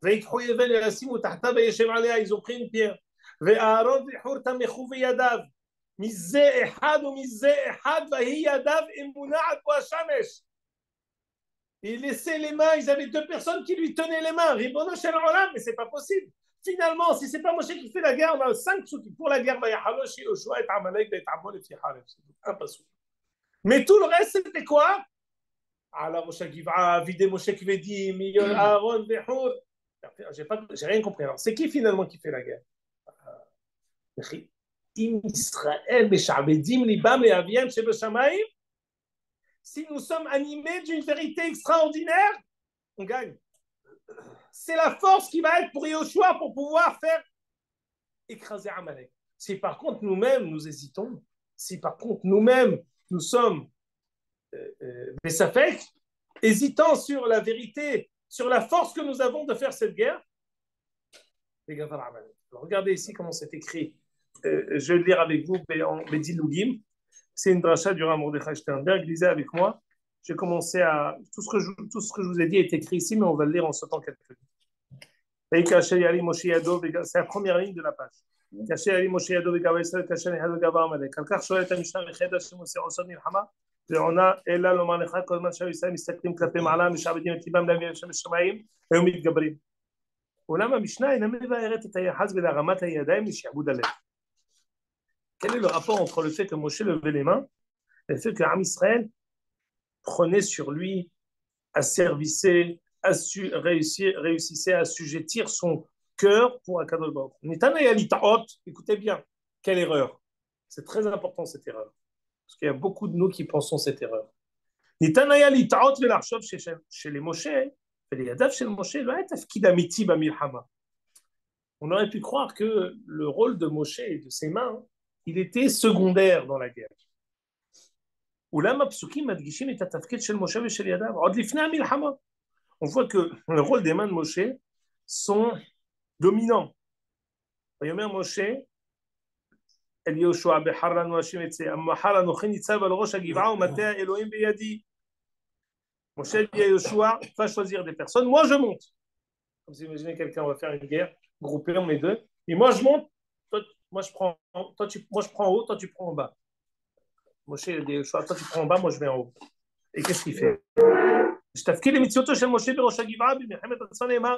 ויקחו יבל וישימו תחתיו וישב עליה, ils ont pris une pierre. ואהרון וחור תמכו בידיו. מזה אחד ומזה אחד, ויהי ידיו אמונה עד בוא השמש. Il laissait les mains, ils avaient deux personnes qui lui tenaient les mains. Ribono shel olam, mais c'est pas possible. Finalement, si c'est pas Moshe qui fait la guerre, on a cinq soucis pour la guerre. Vayahalosh, Yoshua et Amalek, et Amol et Fiharef. C'est impossible. Mais tout le reste, c'était quoi Alors, Moshe Giv'a, Vidé Moshe Kvedim, Miyol Aaron, Behur. j'ai rien compris. Alors, c'est qui finalement qui fait la guerre? Im Israël. Si nous sommes animés d'une vérité extraordinaire, on gagne. C'est la force qui va être pour Yoshua pour pouvoir faire écraser Amalek. Si par contre nous-mêmes nous hésitons, si par contre nous-mêmes nous sommes euh, euh, Bessafek, hésitant sur la vérité, sur la force que nous avons de faire cette guerre, les gars, voilà, Amalek. Alors, regardez ici comment c'est écrit. Euh, je vais le lire avec vous en Bedi Lugim. C'est une dracha du Rav Mordechai Sternberg. Lisez avec moi. J'ai commencé à. Tout ce, que je, tout ce que je vous ai dit est écrit ici, mais on va le lire en sautant quelques lignes. C'est la première ligne de la page. קשה היה לי משה ידו וגבה ישראל, קשה נחד וגבה עמלק. על כך שואלת המשנה מחדר שמוסר עושות מלחמה, ועונה אלא לומר לך כל זמן שהיו ישראל מסתכלים כלפי מעלה, משעבדים את ליבם להביא לשם השמיים, היו מתגברים. אולם המשנה אינה מבארת את היחס בין הרמת הידיים לשעבוד הלב. Quel est le rapport entre le fait que Moshe levait les mains et le fait que Am Israël prenait sur lui, asservissait, assu, réussir, réussissait à assujettir son cœur pour Akadosh Baruch Hu. Netanyahu litaot, écoutez bien, quelle erreur. C'est très important cette erreur. Parce qu'il y a beaucoup de nous qui pensons cette erreur. On aurait pu croire que le rôle de Moshe et de ses mains, il était secondaire dans la guerre. On voit que le rôle des mains de Moshe sont dominants. Moshe, אל יהושע בחר לנו השם יצא, המחר אנוכי ניצב על ראש הגבעה ומטה האלוהים בידי. Moshe dit à Yoshua, va choisir des personnes, moi je monte. Comme vous imaginez quelqu'un, on va faire une guerre, groupée, on met deux, et moi je monte, toi, moi je prends, toi, tu, moi je prends en haut, toi tu prends en bas. Moshe dit à Yoshua, toi tu prends en bas, moi je vais en haut. Et qu'est-ce qu'il fait שתפקיד למציאותו של משה בראש הגבעה במלחמת הצאן נאמר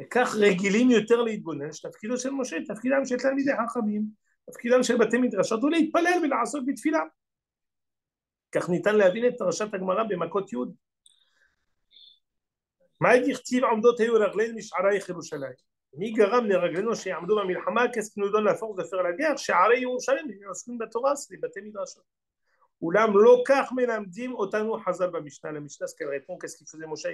וכך רגילים יותר להתבונן, שתפקידו של משה, תפקידם של תלמידי חכמים, תפקידם של בתי מדרשות, הוא להתפלל ולעסוק בתפילה. כך ניתן להבין את פרשת הגמרא במכות י'. מה דכתיב עומדות היו רגלינו משערייך ירושלים? מי גרם לרגלינו שיעמדו במלחמה כסקנו דון להפוך דפר לגר? שערי ירושלים עוסקים בתורה, זה בתי מדרשות. אולם לא כך מלמדים אותנו חז"ל במשנה. למשנה, ce qu'elle répond, qu'est-ce qu'il faisait Moshe.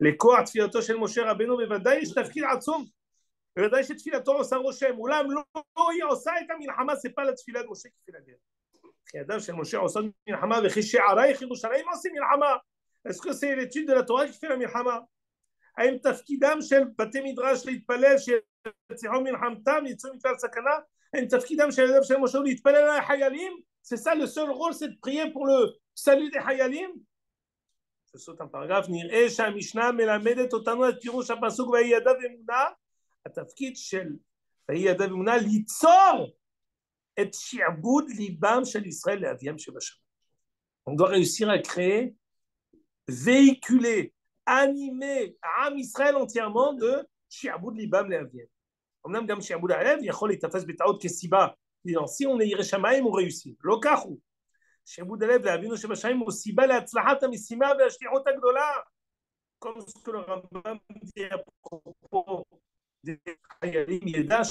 לכוח תפילתו של משה רבנו בוודאי יש תפקיד עצום. בוודאי שתפילתו עושה רושם. אולם לא היא עושה את המלחמה, pas לתפילת משה כפי לגר. כי ידיו של משה עושות מלחמה וכי שערייך ירושלים עושים מלחמה. la Torah qui fait la מלחמה? האם תפקידם של בתי מדרש להתפלל שיצאו מלחמתם, יצאו מכלל סכנה? האם תפקידם של ידיו של משה להתפלל על החיילים? C'est ça le seul rôle, c'est de prier pour le salut des חיילים? Je saute un paragraphe, נראה שהמשנה מלמדת אותנו את פירוש הפסוק ויהי ידיו אמונה, התפקיד של ויהי ידיו אמונה ליצור את שעבוד ליבם של ישראל לאביהם שבשמיים. On doit réussir à créer, véhiculer, animer עם ישראל entièrement de שעבוד ליבם לאביהם. אמנם גם שעבוד הלב יכול להיתפס בטעות כסיבה Il dit non, si on est Yereshamaim, on réussit. Lokahu. שעבוד Shibud Alev, Avinu Shebashaim, Osiba, Leatzlahat, Amissima, Veashlichot Agdola. Comme ce que le Rambam dit à propos des Hayalim, Yeda,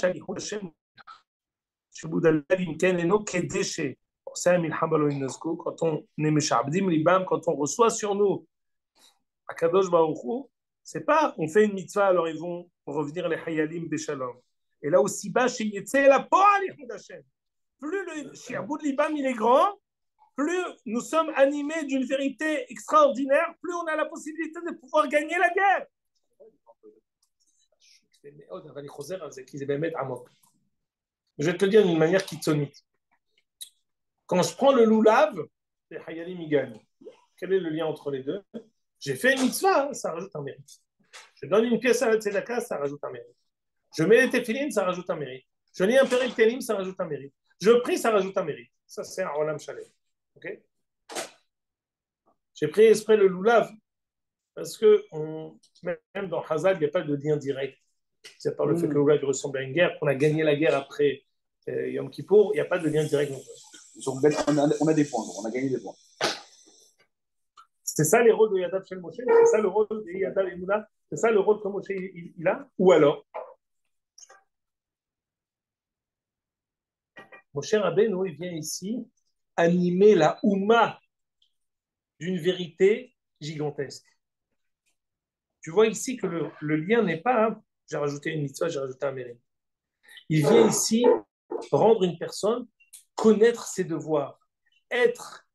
on est Meshabdim, Libam, quand on reçoit sur nous on fait une mitzvah, alors ils vont revenir les Hayalim Béchalom. Et là aussi bas, la Plus le est grand, plus nous sommes animés d'une vérité extraordinaire, plus on a la possibilité de pouvoir gagner la guerre. Je vais te le dire d'une manière quittonnite. Quand je prends le loulav, les hayalim gagnent. Quel est le lien entre les deux? J'ai fait une mitzvah, hein, ça rajoute un mérite. Je donne une pièce à la tzedaka, ça rajoute un mérite. Je mets les tefilines, ça rajoute un mérite. Je lis un télim, ça rajoute un mérite. Je prie, ça rajoute un mérite. Ça, c'est un rolam chalet. Ok. J'ai pris exprès le loulav parce que on, même dans Hazal, il n'y a pas de lien direct. C'est par le fait que le loulav ressemble à une guerre, qu'on a gagné la guerre après euh, Yom Kippour, il n'y a pas de lien direct. Donc, on a, on a des points, on a gagné des points. C'est ça les rôles de Yadav Shel Moshe, c'est ça le rôle de Yadav et Mouna, c'est ça le rôle que Moshe il, il a? Ou alors Moshe Rabbeinu, il vient ici animer la Ouma d'une vérité gigantesque. Tu vois ici que le, lien n'est pas, hein, j'ai rajouté une mitzvah, j'ai rajouté un mérite. Il vient ici rendre une personne connaître ses devoirs, être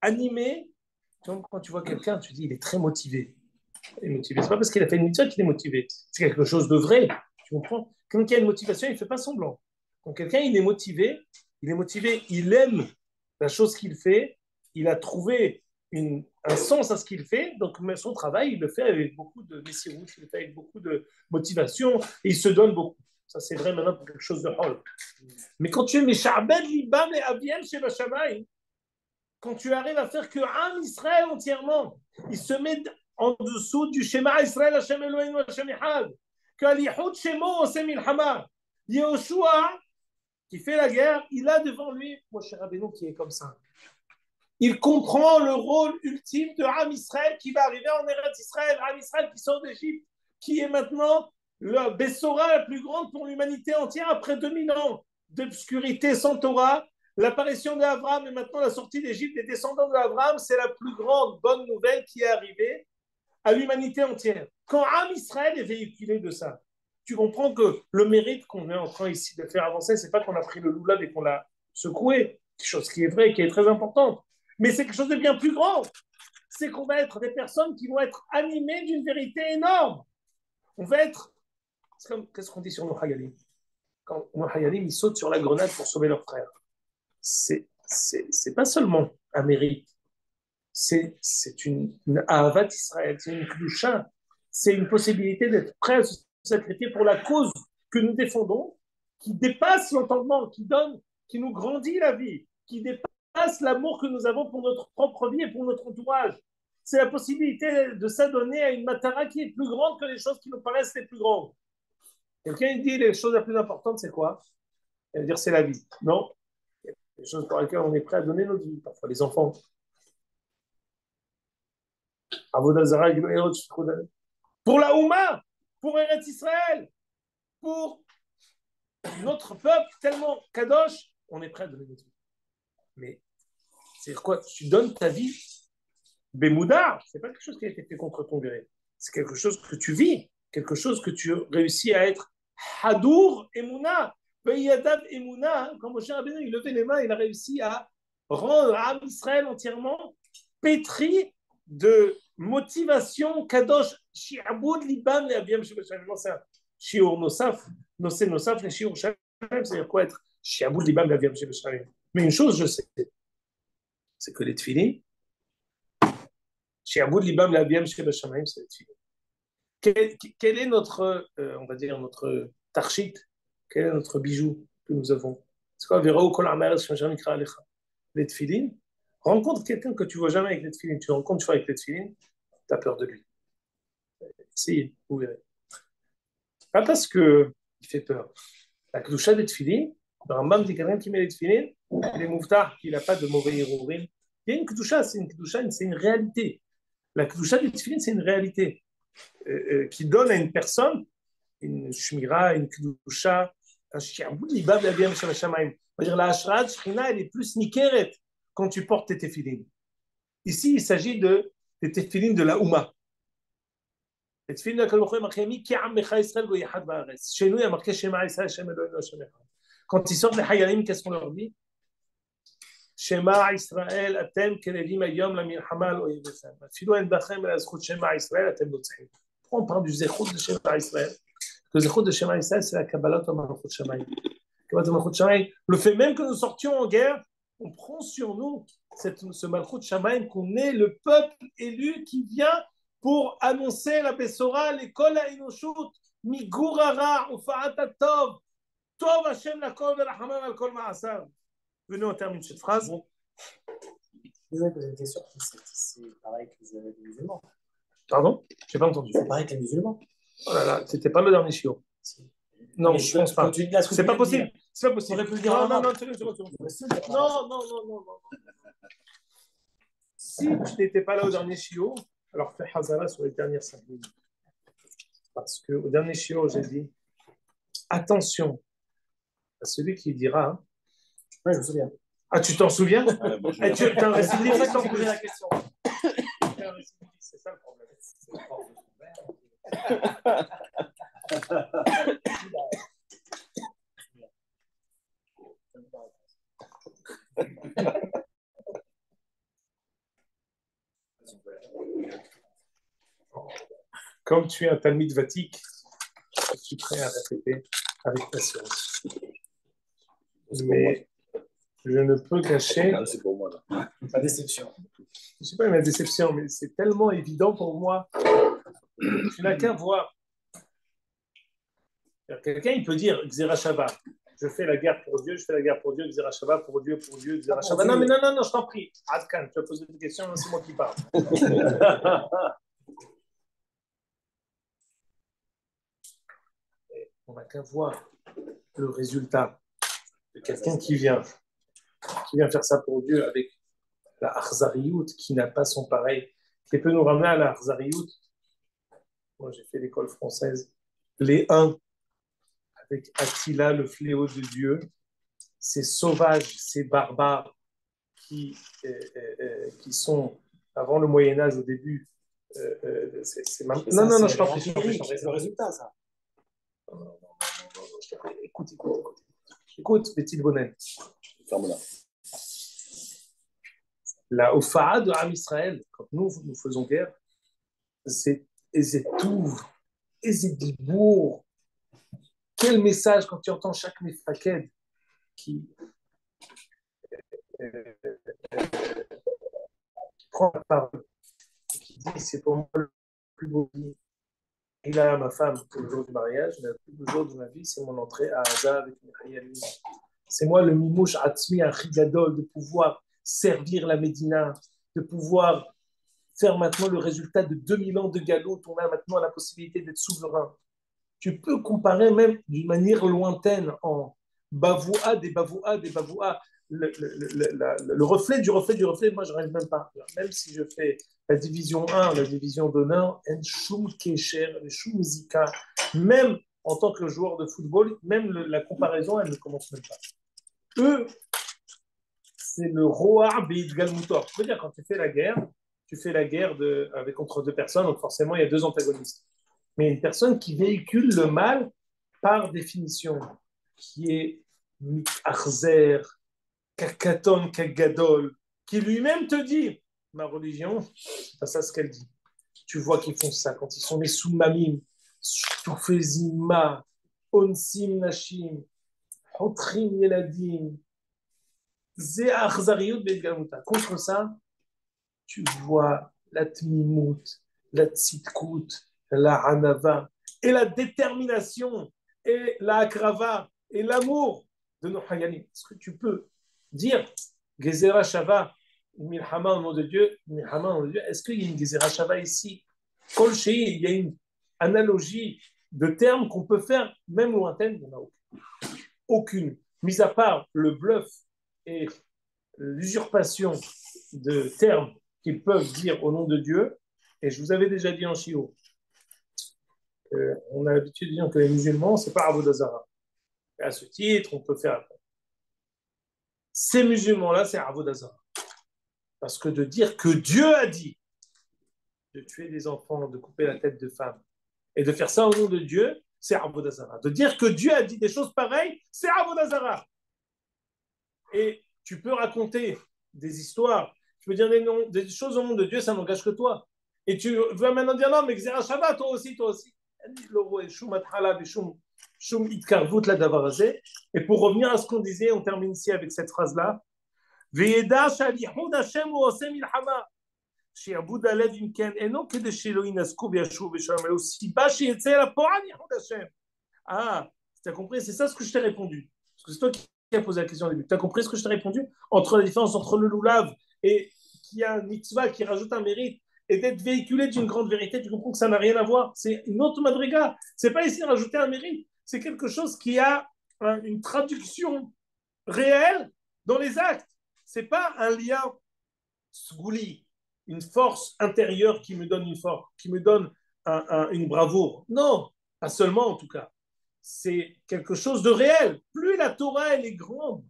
animé. Quand tu vois quelqu'un, tu dis il est très motivé. Il est motivé. Pas parce qu'il a fait une mitzvah qu'il est motivé. C'est quelque chose de vrai. Tu comprends? Quand il y a une motivation, il ne fait pas semblant. Quand quelqu'un il est motivé, il est motivé, il aime la chose qu'il fait, il a trouvé un sens à ce qu'il fait, donc son travail, il le fait avec beaucoup de avec beaucoup de motivation, et il se donne beaucoup. Ça, c'est vrai maintenant pour quelque chose de hol. Mais quand tu es Meshabed Libam et Aviem Sheba Shammai, quand tu arrives à faire que un Israël entièrement, il se met en dessous du Shema Israël Hashem Eloheinu Hashem Echad, que Alihud Shemo Ose Milchama, Yehoshua, qui fait la guerre, il a devant lui Moshe Rabbeinu qui est comme ça. Il comprend le rôle ultime de Ram Israël qui va arriver en Eretz Israël, Ram Israël qui sort d'Égypte, qui est maintenant la Bessora la plus grande pour l'humanité entière après 2000 ans d'obscurité sans Torah. L'apparition d'Abraham et maintenant la sortie d'Égypte des descendants d'Abraham, c'est la plus grande bonne nouvelle qui est arrivée à l'humanité entière. Quand Ram Israël est véhiculé de ça, tu comprends que le mérite qu'on est en train ici de faire avancer, c'est pas qu'on a pris le loulav et qu'on l'a secoué, chose qui est vraie, qui est très importante, mais c'est quelque chose de bien plus grand. C'est qu'on va être des personnes qui vont être animées d'une vérité énorme. On va être. Qu'est-ce qu'on dit sur nos Hayalim? Quand nos Hayalim, ils sautent sur la grenade pour sauver leur frère. C'est, c'est, pas seulement un mérite. C'est, une, une Israël, c'est une Klusha. C'est une possibilité d'être prêt à se sacrifier pour la cause que nous défendons, qui dépasse l'entendement, qui donne, qui nous grandit la vie, qui dépasse l'amour que nous avons pour notre propre vie et pour notre entourage. C'est la possibilité de s'adonner à une matara qui est plus grande que les choses qui nous paraissent les plus grandes. Quelqu'un dit les choses les plus importantes, c'est quoi? Il va dire c'est la vie. Non? Les choses pour lesquelles on est prêt à donner notre vie, parfois les enfants. Pour la Houma, pour Eretz Israël, pour notre peuple tellement kadosh, on est prêt à donner notre vie. Mais c'est quoi Tu donnes ta vie Bémoudar, c'est pas quelque chose qui a été fait contre ton gré. C'est quelque chose que tu vis, quelque chose que tu réussis à être Hadour et Mouna. Yadav et Mouna, quand Moshe Rabbeinu il levait les mains, il a réussi à rendre Israël entièrement pétri de motivation kadosh shi'abud libam le'aviem shebashalem. C'est un shiur nosaf, nosé nosaf le shiur shalem, c'est-à-dire quoi être shi'abud libam le'aviem shebashalem. Mais une chose je sais, c'est que les tfilin, shi'abud libam le'aviem shebashalem, c'est les tfilin. Quel, quel est notre, euh, on va dire, notre tarchit? Quel est notre bijou que nous avons? C'est quoi Vero kol alecha? Les tfilin, rencontre quelqu'un que tu vois jamais avec les tefilines, tu rencontres une fois avec les tefilines, tu as peur de lui. Si, vous verrez. Pas parce qu'il fait peur. La kdusha des tefilines, Le Rambam dit quelqu'un qui met les tefilin, il est mouftar, qu'il n'a pas de mauvais hirourim. Il y a une kedusha, c'est une kedusha, c'est une réalité. La kedusha des tefilin, c'est une réalité euh, euh, qui donne à une personne une shmira, une kedusha, un shi'abud libab la bien va dire la hashrat elle est plus nikeret quand tu portes tes tefilin. Ici, il s'agit de des tefilin de la Ouma. Chez nous, il y a Shema. Quand ils sortent les Hayalim, qu'est-ce qu'on leur dit? Atem la Shema. Pourquoi on parle du de Shema Le de Shema c'est la Kabbalah. Le fait même que nous sortions en guerre, on prend sur nous cette, ce Malchut Shamaim qu'on est le peuple élu qui vient pour annoncer la Bessora, l'école à Inoshut, Migurara, Ufa'at Tov, Tov Hashem Lakol Verachamam Al Kol Ma'asav. Venez, on termine cette phrase. Je vous ai posé une question. C'est- C'est pareil que les les musulmans. Pardon? J'ai pas entendu. C'est pareil que les musulmans. Oh là là, c'était pas le dernier chiot. Non, Mais je pense pas. C'est pas possible. C'est pas possible. Le dire Non, non, non, c'est bon, c'est bon, c'est bon. le c'est Non, non, non, non, non. Si tu n'étais pas là au dernier chiot, alors fais Hazara sur les dernières cinq minutes. Parce qu'au dernier chiot, j'ai dit attention à celui qui dira Ouais, je me souviens. Ah, tu t'en souviens? Ouais, bon, je- Eh, tu es un C'est ça tu plus. posé la question. Tu es un récidiviste, C'est ça le problème. Comme tu es un Talmud Vatique, je suis prêt à répéter avec patience. Mais je ne peux cacher, Ah, c'est pour moi, là. Pas déception. je ne sais pas ma déception, mais c'est tellement évident pour moi. Tu n'as qu'à voir. Quelqu'un, il peut dire Xera Shabbat. Je fais la guerre pour Dieu, je fais la guerre pour Dieu, Xera Shabbat pour Dieu, pour Dieu, Xera Pas pour Shabbat. Non, mais non, non, non, je t'en prie. Adkan, tu as posé une question, c'est moi qui parle. On n'a qu'à voir le résultat de quelqu'un qui vient, qui vient faire ça pour Dieu avec la Arzariout qui n'a pas son pareil, qui peut nous ramener à la Arzariout? Moi, j'ai fait l'école française. Les uns, avec Attila, le fléau de Dieu, ces sauvages, ces barbares qui, euh, euh, euh, qui sont avant le Moyen-Âge, au début. euh, euh, c'est- c'est ma- Mais Non, ça, non, non, c'est je t'en prie. C'est le résultat, ça. Écoute, écoute, écoute. Écoute, Betty Bonnet. Ferme-la. La Ofa'a de Ham Israël, quand nous, nous faisons guerre, c'est Ezetouv, Ezedibour. Quel message quand tu entends chaque Mefaked qui, euh, qui prend la parole et qui dit c'est pour moi le plus beau jour. Il a ma femme pour le jour du mariage, mais le plus beau jour de ma vie, c'est mon entrée à Haza avec Michael. C'est moi le mimouche Atzmi, un rigadol, de pouvoir servir la Médina, de pouvoir faire maintenant le résultat de 2000 ans de galop. On a maintenant la possibilité d'être souverain. Tu peux comparer même d'une manière lointaine en Bavoua, des Bavoua, des Bavoua. Le, le, reflet du reflet du reflet, moi je n'arrive même pas. Même si je fais la division 1, la division d'honneur, même en tant que joueur de football, même la comparaison, elle ne commence même pas. Eux, c'est le Roar Beid Galmutor. Je veux dire, quand tu fais la guerre, tu fais la guerre de, avec, entre deux personnes, donc forcément, il y a deux antagonistes. Mais une personne qui véhicule le mal par définition, qui est Achzer, Kakaton, Kagadol, qui lui-même te dit ma religion, c'est pas ça ce qu'elle dit. Tu vois qu'ils font ça quand ils sont les Soumamim, Soufezima, Onsim Nashim, Hotrim Yeladim, Ze Galmuta. Contre ça, tu vois la Tmimout, la Tzitkout, la Hanava, et la détermination, et la Akrava, et l'amour de nos Hayalim. Est-ce que tu peux dire Gezerah Shava, Milhama au nom de Dieu, Milhama au nom de Dieu, est-ce qu'il y a une Gezerah Shava ici? Kol Shei, il y a une analogie de termes qu'on peut faire, même lointaine, il n'y en a aucune. Aucune. mis à part le bluff et l'usurpation de termes qu'ils peuvent dire au nom de Dieu, et je vous avais déjà dit en Chio, euh, on a l'habitude de dire que les musulmans, c'est pas Avodazara. Et à ce titre, on peut faire. Ces musulmans-là, c'est Avodazara. Parce que de dire que Dieu a dit de tuer des enfants, de couper la tête de femmes, et de faire ça au nom de Dieu, c'est Avodazara. De dire que Dieu a dit des choses pareilles, c'est Avodazara. Et tu peux raconter des histoires, tu peux dire des, noms, des choses au nom de Dieu, ça n'engage que toi. Et tu vas maintenant dire non, mais Xera Shabbat, toi aussi, toi aussi. Et pour revenir à ce qu'on disait, on termine ici avec cette phrase-là. שיעבוד הלב אם כן אינו כדי שלא יינזקו וישובו בשלום, אלא הוא סיבה שיצא אל הפועל ייחוד השם. Ah, tu as compris, c'est ça ce que je t'ai répondu. Parce que c'est toi qui as posé la question au début. Tu as compris ce que je t'ai répondu Entre la différence entre le loulav et qui a un mitzvah qui rajoute un mérite et d'être véhiculé d'une grande vérité, tu comprends que ça n'a rien à voir. C'est une autre madriga. C'est pas ici rajouter un mérite. C'est quelque chose qui a un- une traduction réelle dans les actes. C'est pas un lien sgouli, une force intérieure qui me donne une force, qui me donne un- un- une bravoure. Non, pas seulement en tout cas. C'est quelque chose de réel. Plus la Torah est grande,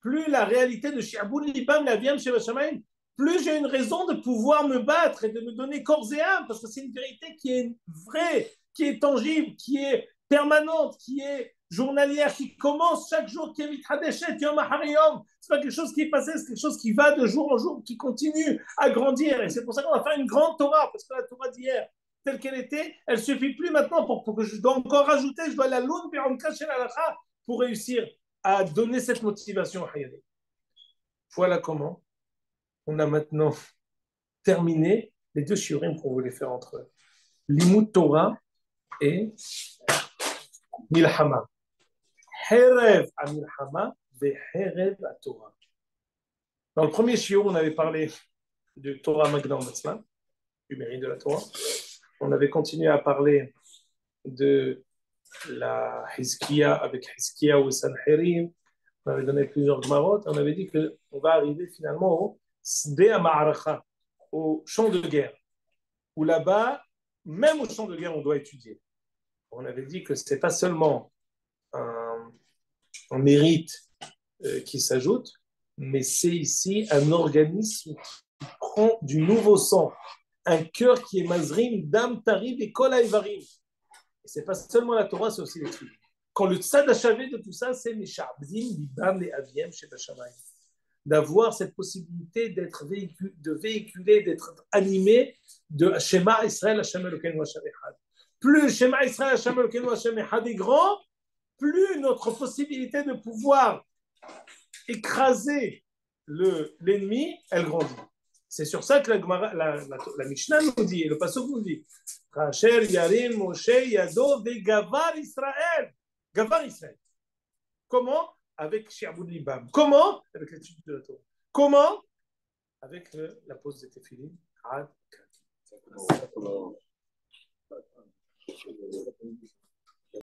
plus la réalité de Shiabun Libam, la Viam Sheva Shamayim, plus j'ai une raison de pouvoir me battre et de me donner corps et âme, parce que c'est une vérité qui est vraie, qui est tangible, qui est permanente, qui est journalière, qui commence chaque jour, qui est mitradeshet, yom ahar yom. C'est pas quelque chose qui est passé, c'est quelque chose qui va de jour en jour, qui continue à grandir. Et c'est pour ça qu'on va faire une grande Torah, parce que la Torah d'hier, telle qu'elle était, elle suffit plus maintenant pour, que je dois encore rajouter, je dois la lacha pour réussir à donner cette motivation à Hayadeh. Voilà comment on a maintenant terminé les deux shiurim qu'on voulait faire entre eux. Limut Torah et Milhama. Herev à Milhama, ve Herev à Torah. Dans le premier shiur, on avait parlé de Torah Magna Matzlan, du mérite de la Torah. On avait continué à parler de la Hizkiya avec Hizkiya ou Sanherim. On avait donné plusieurs gmarot. On avait dit qu'on va arriver finalement au Au champ de guerre, où là-bas, même au champ de guerre, on doit étudier. On avait dit que ce n'est pas seulement un, mérite euh, qui s'ajoute, mais c'est ici un organisme qui prend du nouveau sang, un cœur qui est mazrim, dam, tarib et kol haïvarim. Et c'est pas seulement la Torah, c'est aussi filles. Quand le tzad achavé de tout ça, c'est Meshabdim, Libam, les Aviem, chez. D'avoir cette possibilité d'être véhicule, de véhiculer, d'être animé de Shema Israël, Hashem Elokeinu, Hashem Echad. Plus Shema Israël, Hashem Elokeinu, Hashem Echad est grand, plus notre possibilité de pouvoir écraser le- l'ennemi, elle grandit. C'est sur ça que la, la, la, la Mishnah nous dit, et le Pasuk nous dit, Kacher Yarim Moshe Yado Gavar Israël. Gavar Israël. Comment? Avec Shi'abud Libam. Comment Avec l'étude de la Torah. Comment Avec la pose des Tefilin. Ad.